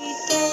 You.